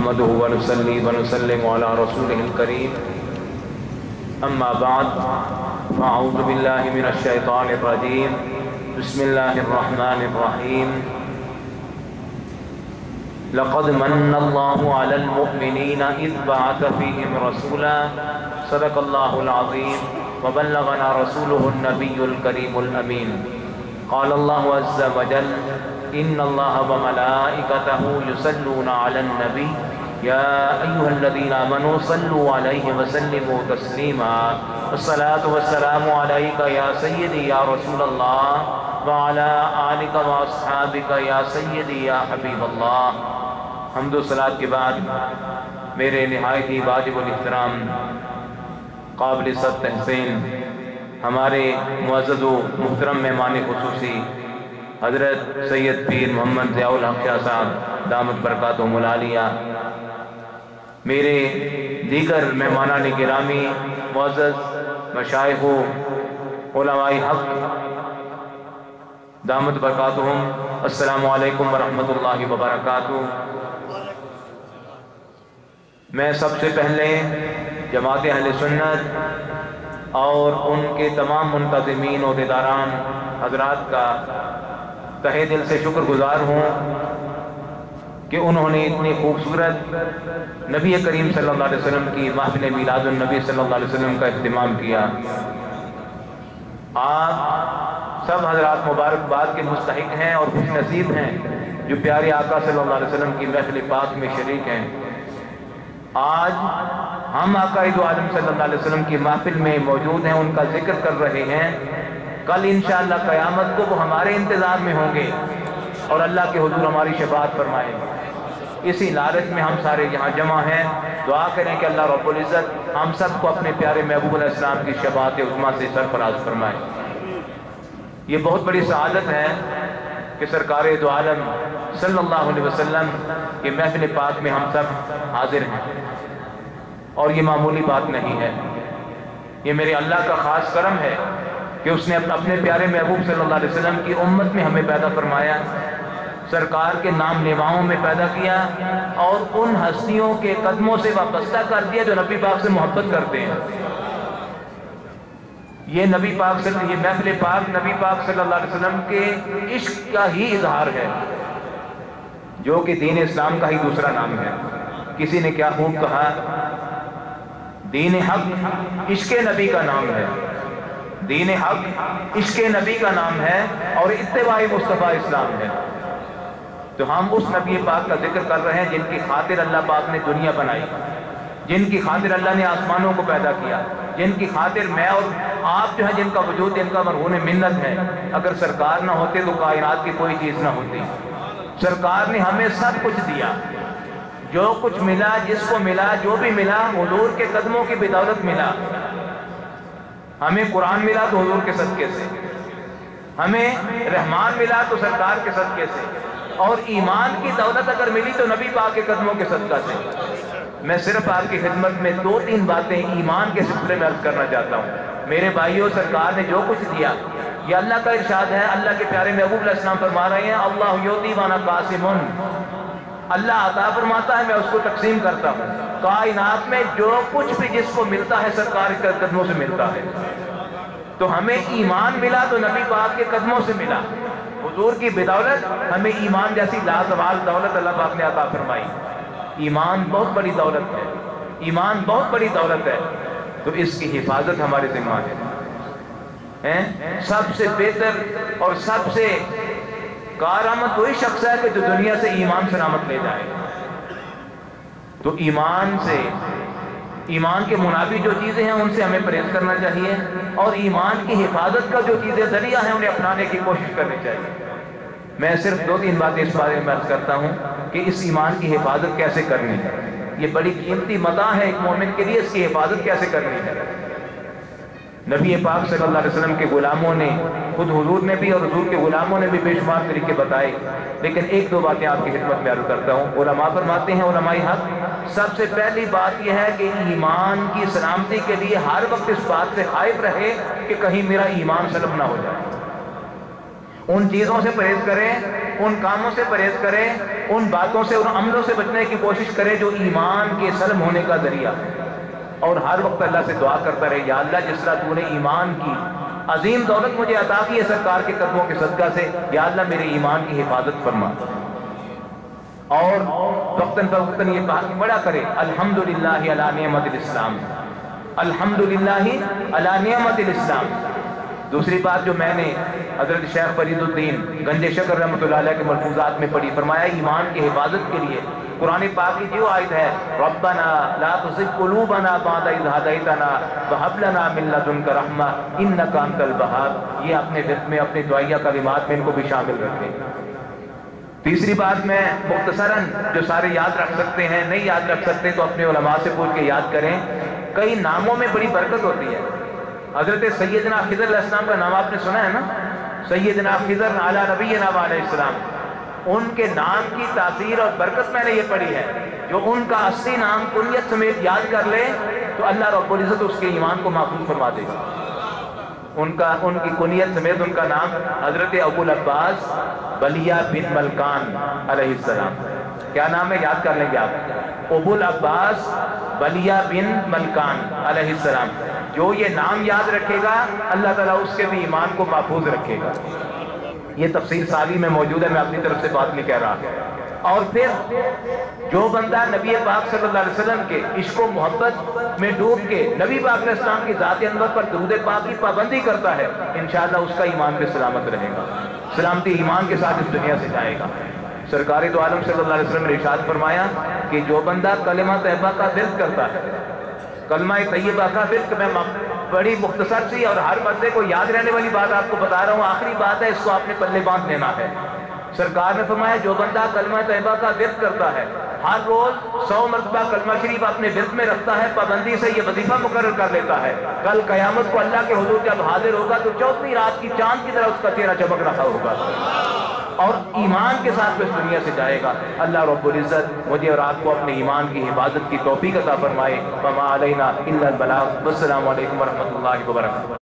नहमदुहु व नुसल्ली व नुसल्लिमु अला रसूलिहिल करीम अम्मा बाद फ़अऊज़ु बिल्लाहि मिनश शैतानिर रजीम बिस्मिल्लाहिर रहमानिर रहीम लक़द मन्नल्लाहु अलल मुमिनीन इज़ बअथ फ़ीहिम रसूला सदक़ल्लाहुल अज़ीम व बल्लगना रसूलुहुन नबियुल करीमुल अमीन क़ाल अल्लाहु अज़्ज़ व जल इन्नल्लाह व मलाइकतहु युसल्लूना अलन नबी। या अय्युहल्लज़ीना आमनू सल्लु अलैहि व सल्लिमू तस्लीमा। वस्सलातु वस्सलामु अलैका या सय्यदी या रसूलल्लाह। व अला आलिका व अस्हाबिका या सय्यदी या हबीबल्लाह। के बाद मेरे नहायत ही इहतराम, काबिल सत तहसीन, हमारे मुअज़्ज़ज़ मुहतरम मेहमान खसूसी हज़रत सैयद पीर मोहम्मद ज़ियाउल हक शाह साहब, दामद बरकत मुलालिया, मेरे दीगर मेहमाना गिरामी मशाइख, उलमाई हक, दामद बरकत अस्सलाम वालेकुम वरहमतुल्लाहि वबरकातुहू। मैं सबसे पहले जमात अहल सुन्नत और उनके तमाम मुंतजमीन अहदेदारान हजरात का तहे दिल से शुक्रगुजार हूँ कि उन्होंने इतनी खूबसूरत नबी करीम सल्लल्लाहु अलैहि वसल्लम की महफिल मीलादुलनबी सल्लल्लाहु अलैहि वसल्लम का अहतमाम किया। आप सब हजरात मुबारकबाद के मुस्तक हैं और खुश नसीब हैं, जो प्यारे आका सल्लल्लाहु अलैहि वसल्लम की महफिल पाक में शरीक हैं। आज हम आकाद आलम सल्लल्लाहु अलैहि वसल्लम की महफिल में मौजूद हैं, उनका ज़िक्र कर रहे हैं कल इंशाअल्लाह क़यामत को वो हमारे इंतज़ार में होंगे। और अल्लाह के हजूर हमारी शफात फरमाएँगे इसी लालच में हम सारे यहाँ जमा हैं। दुआ करें कि अल्लाह रब्बुल इज़्ज़त हम सबको अपने प्यारे महबूब इस्लाम की शफात उजमा से सरफराज फरमाए। ये बहुत बड़ी सआदत है कि सरकार दो आलम सल्लल्लाहु अलैहि वसल्लम के महफिल पाक में हम सब हाजिर हैं। और ये मामूली बात नहीं है। ये मेरे अल्लाह का ख़ास करम है कि उसने अपने प्यारे महबूब सल्लल्लाहु अलैहि वसल्लम की उम्मत में हमें पैदा फरमाया, सरकार के नाम नेवाओं में पैदा किया और उन हस्तियों के कदमों से वाबस्ता कर दिया जो नबी पाक से मोहब्बत करते हैं। ये नबी पाक से, ये महफिल पाक नबी पाक सल्लल्लाहु अलैहि वसल्लम के इश्क का ही इजहार है, जो कि दीन इस्लाम का ही दूसरा नाम है। किसी ने क्या खूब कहा? दीन हक इश्क नबी का नाम है। दीन हक, इश्क नबी का नाम है और इतबा मुस्तफ़ा इस्लाम है। तो हम उस नबी पाक का ज़िक्र कर रहे हैं जिनकी खातिर अल्लाह पाक ने दुनिया बनाई, जिनकी खातिर अल्लाह ने आसमानों को पैदा किया, जिनकी खातिर मैं और आप जो है, जिनका वजूद, जिनका मरहून मिन्नत है, अगर सरकार ना होते तो कायनात की कोई चीज़ ना होती। सरकार ने हमें सब कुछ दिया। जो कुछ मिला, जिसको मिला, जो भी मिला, हुजूर के कदमों की बदौलत मिला। हमें कुरान मिला तो हजूर के सदके से। हमें रहमान मिला तो सरकार के सदके से। और ईमान की दौलत अगर मिली तो नबी पाक के कदमों के सदका से। मैं सिर्फ़ आपकी खिदमत में दो तीन बातें ईमान के सिलसिले में अर्ज़ करना चाहता हूँ। मेरे भाइयों, सरकार ने जो कुछ दिया, ये अल्लाह का इरशाद है, अल्लाह के प्यारे महबूब फरमा रहे हैं, अल्लाह योती वाना कासिमुन। अल्लाह अता फरमाता है, मैं उसको तकसीम करता हूँ। कायनात में जो कुछ भी जिसको मिलता है, सरकार के कदमों से मिलता है। तो हमें ईमान मिला तो नबी पाक के कदमों से मिला। हुजूर की बदौलत हमें ईमान जैसी लाजवाल दौलत अल्लाह पाक ने अता फरमाई। ईमान बहुत बड़ी दौलत है। ईमान बहुत बड़ी दौलत है। तो इसकी हिफाजत हमारे जिम्मा है। हैं? सबसे बेहतर और सबसे कारामद वही शख्स है कि जो दुनिया से ईमान सलामत ले जाए। तो ईमान से, ईमान के मुनाफी जो चीज़ें हैं, उनसे हमें परहेज करना चाहिए और ईमान की हिफाजत का जो चीज़ें, ज़रिया है, उन्हें अपनाने की कोशिश करनी चाहिए। मैं सिर्फ़ दो तीन बातें इस बारे में अर्ज़ करता हूँ कि इस ईमान की हिफाजत कैसे करनी है। ये बड़ी कीमती मता है एक मोमिन के लिए, इसकी हिफाजत कैसे करनी है? नबी पाक सल्लल्लाहु अलैहि वसल्लम के गुलामों ने, खुद हुजूर ने भी और हुजूर के गुलामों ने भी बेशुमार तरीके बताए। लेकिन एक दो बातें आपकी खिदमत में अर्ज़ करता हूँ। उलमा फरमाते हैं, उलमाई हक सबसे पहली बात यह है कि ईमान की सलामती के लिए हर वक्त इस बात से खाइफ रहे कि कहीं मेरा ईमान सलम ना हो जाए। उन चीज़ों से परहेज करें, उन कामों से परहेज करें, उन बातों से, उन अमलों से बचने की कोशिश करे जो ईमान के सलम होने का ज़रिया और हर वक्त अल्लाह से दुआ करता रहे, या अल्लाह, जिस तरह तूने ईमान की, अजीम दौलत मुझे अता की है सरकार के कदमों के सदका से, या अल्लाह, मेरे ईमान की हिफाजत फरमा। और वक्तन फवक्तन ये बात बड़ा करे, अल्हम्दुलिल्लाह अला नियमत इस्लाम। अल्हम्दुलिल्लाह अला नियमत इस्लाम। दूसरी बात जो मैंने हज़रत शेख फरीदुद्दीन गंजे शकर रहमत के मलफूजात में पढ़ी, फरमाया, ईमान की हिफाजत के लिए कुरान पाक की जो आयत है, रब्बना ला तुसिब कुलूबना बादा इज़ हदैतना व हब लना मिन लदुनका रहमा, इन्नका अंतल वहाब ये अपने विद में अपने दुआया कलिमात में इनको भी शामिल रखें। तीसरी बात मैं मुख्तसरन जो सारे याद रख सकते हैं, नहीं याद रख सकते तो अपने उलमा से पूछ के याद करें। कई नामों में बड़ी बरकत होती है। हज़रत सैदना खिजर इस्लाम का नाम आपने सुना है ना? सैदना खिजर आला नबी इस्लाम उनके नाम की तासीर और बरकत मैंने ये पढ़ी है। जो उनका असली नाम कुनियत समेत याद कर ले तो अल्लाह रब्बुल उसके ईमान को महफूज फरमा देगा। उनका, उनकी कुनियत समेत उनका नाम हज़रत अबुल अब्बास बलिया बिन मलकान अलैहिस्सलाम क्या नाम है? याद कर लेंगे आप। अबुल अब्बास बलिया बिन मलकान अलैहिस्सलाम जो ये नाम याद रखेगा, अल्लाह ताला उसके भी ईमान को महफूज रखेगा। ये तफसील साली में मौजूद है, मैं अपनी तरफ़ से बात नहीं कह रहा। और फिर जो बंदा नबी पाक सल्लल्लाहु अलैहि वसल्लम के इश्को मोहब्बत में डूब के नबी पाक इस्लाम की अनवर पर दरूद पाक की पाबंदी करता है इंशाल्लाह उसका ईमान पे सलामत रहेगा। सलामती ईमान के साथ इस दुनिया से जाएगा। सरकारी तो आलम सल्लल्लाहु अलैहि वसल्लम ने इशाद फरमाया कि जो बंदा कलमा तैयबा का दिल करता है, कलमा तैयबा का दिल मैं बड़ी मुख्तसर सी और हर बंदे को याद रहने वाली बात आपको बता रहा हूँ, आखिरी बात है, इसको आपने पल्ले बाँध लेना है। सरकार ने फरमाया, जो बंदा कलमा तैयबा का विरत करता है, हर रोज सौ मरतबा कलमा शरीफ अपने विरत में रखता है, पाबंदी से ये वजीफा मुकर कर लेता है। कल कयामत को अल्लाह के हजूर जब हाजिर होगा तो चौथी रात की चाँद की तरह उसका चेहरा चमक रहा होगा। और ईमान के साथ इस दुनिया से जाएगा। अल्लाह रब्बुल इज़्ज़त मुझे और आपको अपने ईमान की हिफाजत की तोफ़ी का फरमाए। फमा अलैना अलैकुम वरहमतुल्लाहि वबरकातुहू।